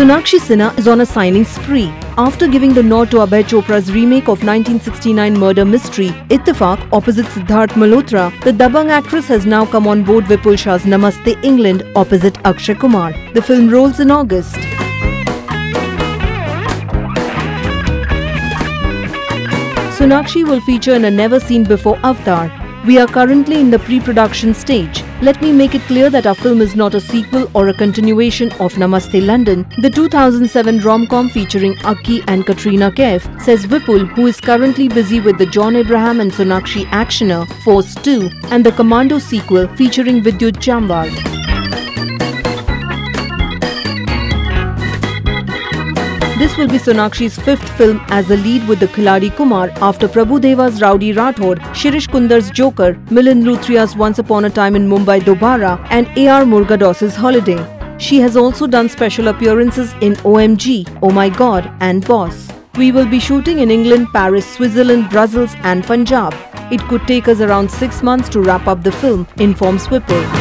Sonakshi Sinha is on a signing spree. After giving the nod to Abhay Chopra's remake of 1969 murder mystery Ittefaq opposite Sidharth Malhotra, the Dabangg actress has now come on board Vipul Shah's Namaste England opposite Akshay Kumar. The film rolls in August. Sonakshi will feature in a never seen before avatar. We are currently in the pre-production stage. Let me make it clear that our film is not a sequel or a continuation of Namastey London, the 2007 rom-com featuring Akki and Katrina Kaif, says Vipul, who is currently busy with the John Abraham and Sonakshi actioner Force 2 and the Commando sequel featuring Vidyut Jammwal. This will be Sonakshi's fifth film as a lead with the Khiladi Kumar after Prabhu Deva's Rowdy Rathore, Shirish Kunder's Joker, Milan Luthria's Once Upon a Time in Mumbai Dobaara and A.R. Murugadoss's Holiday. She has also done special appearances in OMG, Oh My God and Boss. We will be shooting in England, Paris, Switzerland, Brussels and Punjab. It could take us around six months to wrap up the film, informs Vipul.